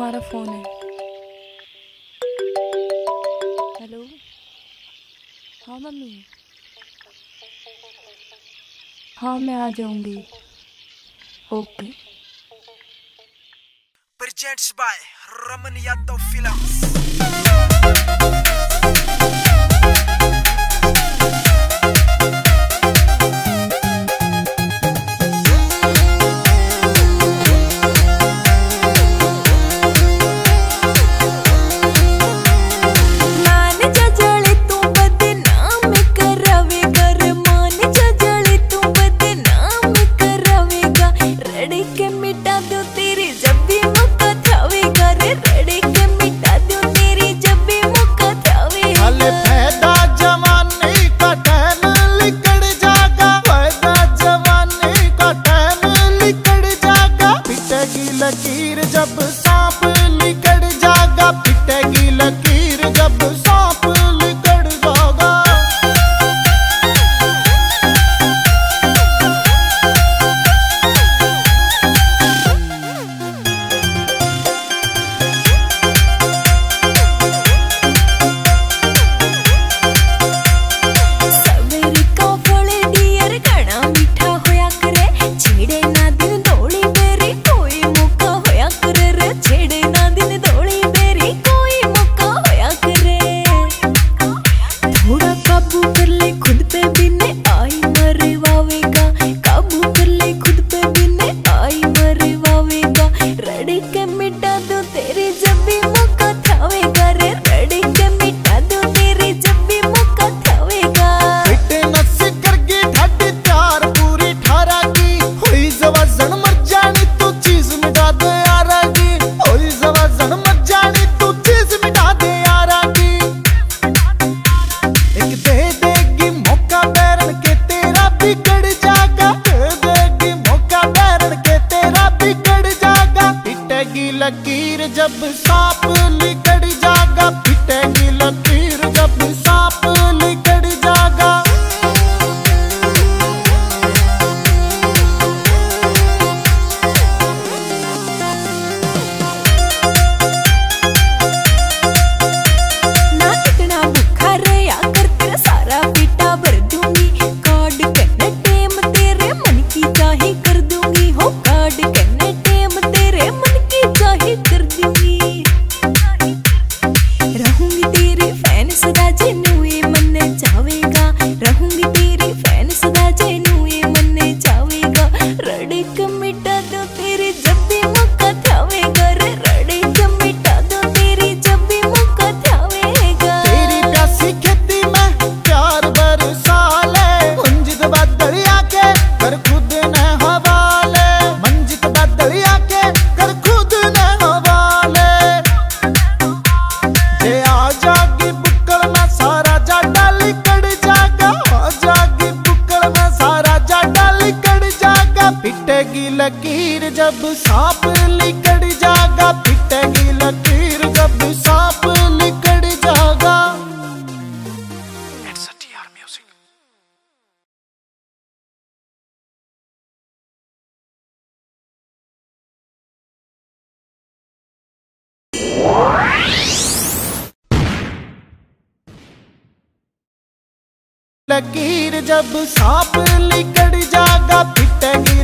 तुम्हारा फ़ोन है। हेलो? हाँ मम्मी। हाँ मैं आ जाऊँगी। Okay. Presents by Raman Yadav films Lakeer जब सांप लिख लकीर जब सांप निकट जागा पिटेगी लकीर जब सांप निकट जागा। लकीर जब सांप निकट जागा पिटेगी